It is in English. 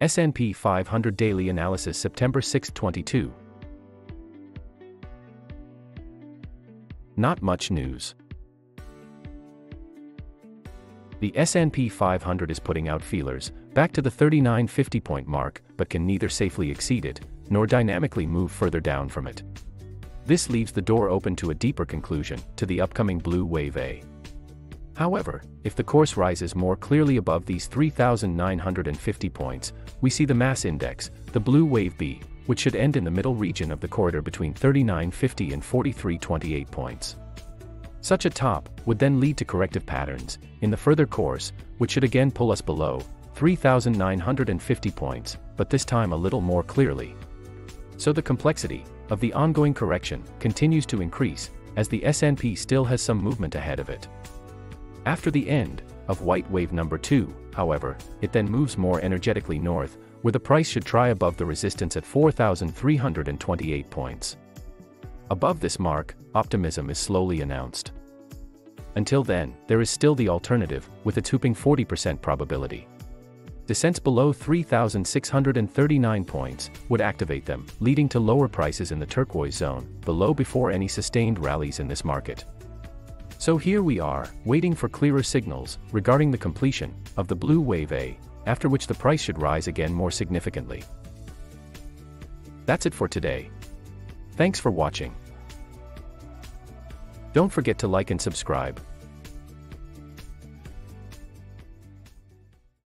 S&P 500 Daily Analysis September 6, 22. Not much news. The S&P 500 is putting out feelers back to the 3950 point mark, but can neither safely exceed it nor dynamically move further down from it. This leaves the door open to a deeper conclusion to the upcoming blue wave A. However, if the course rises more clearly above these 3,950 points, we see the mass index, the blue wave B, which should end in the middle region of the corridor between 3950 and 4328 points. Such a top would then lead to corrective patterns in the further course, which should again pull us below 3,950 points, but this time a little more clearly. So the complexity of the ongoing correction continues to increase as the S&P still has some movement ahead of it. After the end of white wave number 2, however, it then moves more energetically north, where the price should try above the resistance at 4,328 points. Above this mark, optimism is slowly announced. Until then, there is still the alternative, with its hooping 40% probability. Descents below 3,639 points would activate them, leading to lower prices in the turquoise zone, below before any sustained rallies in this market. So here we are, waiting for clearer signals regarding the completion of the blue wave A, after which the price should rise again more significantly. That's it for today. Thanks for watching. Don't forget to like and subscribe.